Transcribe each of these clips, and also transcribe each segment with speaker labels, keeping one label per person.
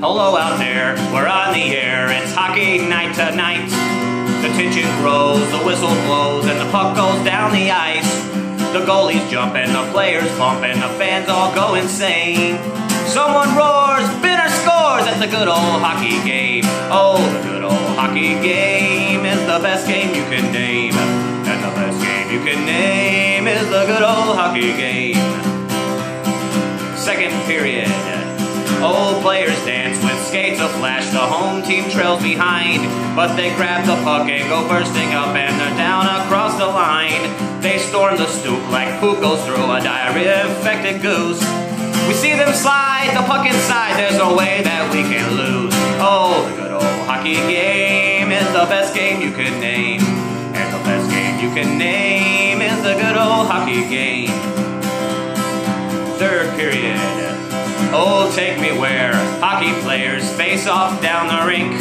Speaker 1: there, we're on the air, it's hockey night tonight. The tension grows, the whistle blows, and the puck goes down the ice. The goalie's jump and the players bump and the fans all go insane. Someone roars, Binner scores, it's a good old hockey game. Oh, the good old hockey game is the best game you can name. And the best game you can name is the good old hockey game. Second period. Old players dance with skates aflash. The home team trails behind, but they grab the puck and go bursting up and they're down across the line. They storm the stoop like poop goes through a diarrhea-infected goose. We see them slide the puck inside. There's no way that we can lose. Oh, the good old hockey game is the best game you can name, and the best game you can name is the good old hockey game. Oh, take me where hockey players face off down the rink.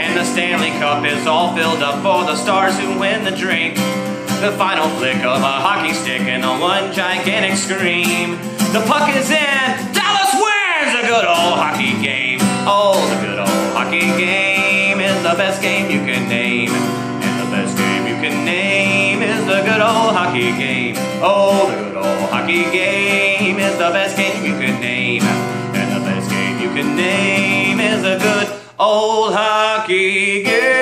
Speaker 1: And the Stanley Cup is all filled up for the stars who win the drink. The final flick of a hockey stick and the one gigantic scream. The puck is in, Dallas wins a good old hockey game. Oh, the good old hockey game is the best game you can name. And the best game you can name is the good old hockey game. Oh, name is a good old hockey game.